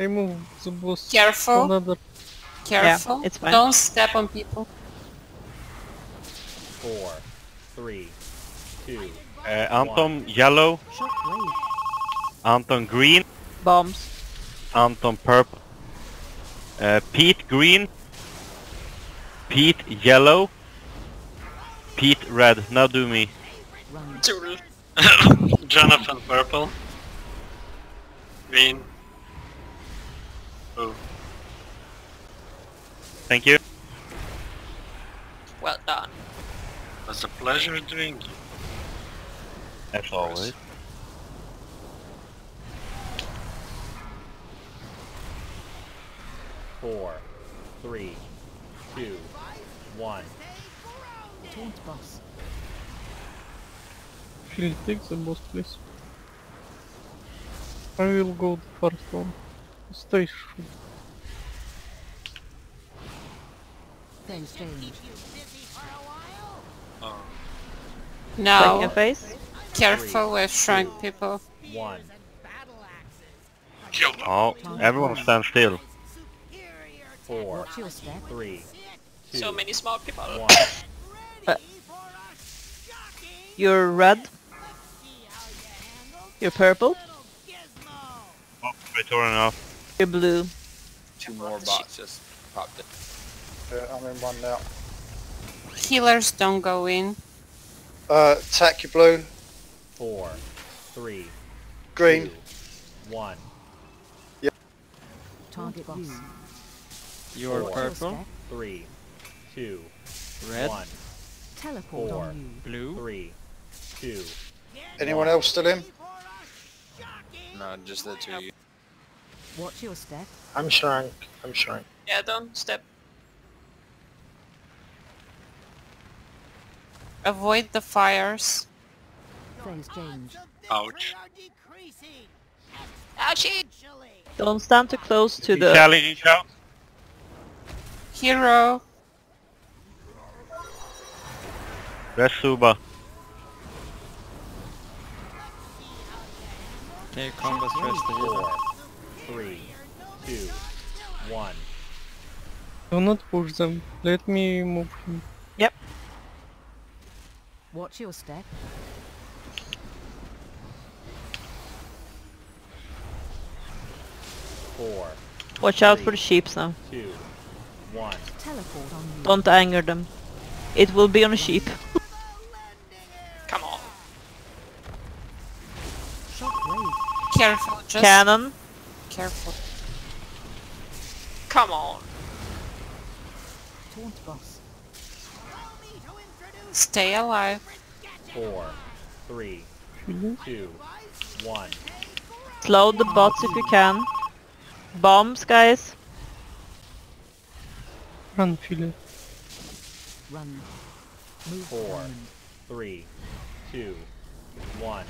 I move the boss Careful. another. Careful. it's fine. Don't step on people. Four, three, two, Uh, Anton yellow, Shockwave. Anton green, Bombs. Anton purple, uh, Pete green, Pete yellow, Pete red. Now do me. Jonathan purple. Green. Blue. Thank you. Well done. Was a pleasure doing it. As always. four, three, two, one. Taunt boss. Phil, take the boss, please. I will go the first one. Stay shoot. Phase change. Oh. Taking Now, face. careful with shrunk people. One. Kill them. Oh, everyone stand still. Four, Watch your step. three, two, So many small people. one. Uh, you're red. You're purple. Oh, returning off. You're blue. Two more bots just popped in. Yeah, I'm in one now. Healers don't go in. Uh, attack your blue, Four, three, green. two, one. Target boss. You're Watch your step. Three, two, Red, one. Teleport Four. on you. blue, Three, two. Anyone else still in? No, just the two of you. Watch your step. I'm shrunk. I'm shrunk. Yeah, don't step. Avoid the fires. Phase change. Ouch. Ouchie! Don't stand too close to the. Challenging shout. Hero. Where's Suba? okay, combat rest the healer. Four, three, two, one. Do not push them. Let me move him. Yep. Watch your step. Four, Watch out for the sheep now. two, one. Teleport on. Don't anger them. It will be on a sheep. Come on. Careful, just Cannon. Careful. Come on. Taunt boss. Stay alive. Four, three, Phil, two, one. Slow the bots if you can. Bombs, guys. run, Phil. Run. Move Four. diamond. Three, two, one.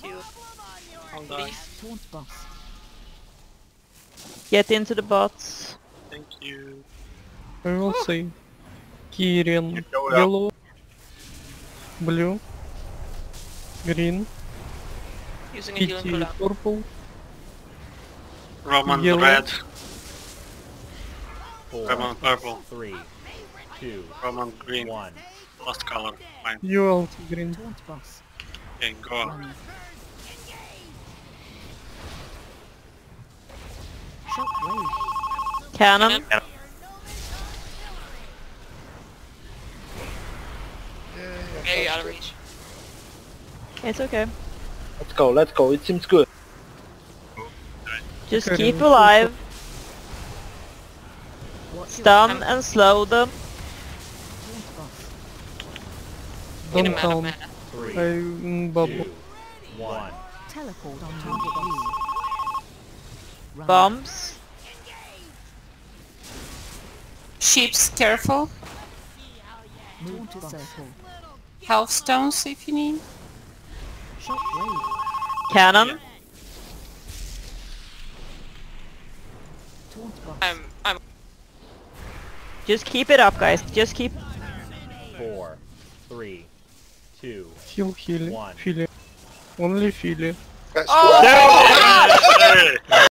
Taunt boss. Get into the bots. Thank you. I will say Kirian You go up. yellow, blue, green, Using a healing cooldown. purple, Roman Yellow. red. Four, Roman purple. three, two, Roman green. one. Lost color. Fine. you alt green. Taunt boss. Okay, go on. Run. Shockwave. Cannon. Very out of reach. It's okay. Let's go, let's go. It seems good. Just keep alive. Stun and slow them. taunt boss. In a Don't matter of count. mana. Three, I bubble. two, one. Teleport on target boss. Run. Bombs. Sheeps, careful. Move to circle. Health stones if you need. Cannon. I'm I'm Just keep it up, guys. Just keep. Four, three, two, Heal, heal, One. Philly. Only Philly. Let's Oh! go. Hey!